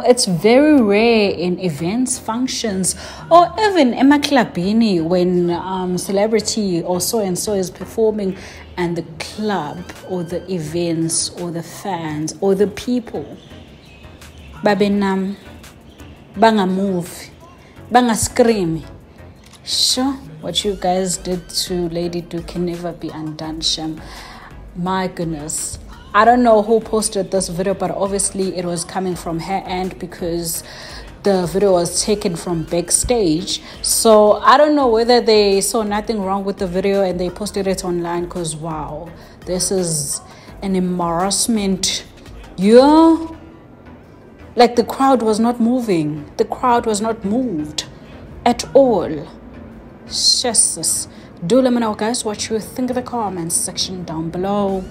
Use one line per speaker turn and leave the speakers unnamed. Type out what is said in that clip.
it's very rare in events, functions, or even emaklabini when um, celebrity or so and so is performing and the club or the events or the fans or the people. Babenam banga move banga scream sure what you guys did to Lady Du can never be undone shem. My goodness I don't know who posted this video, but obviously it was coming from her end because the video was taken from backstage. So I don't know whether they saw nothing wrong with the video and they posted it online because wow, this is an embarrassment. Yeah. Like the crowd was not moving. The crowd was not moved at all. Jesus. Do let me know guys what you think in the comments section down below.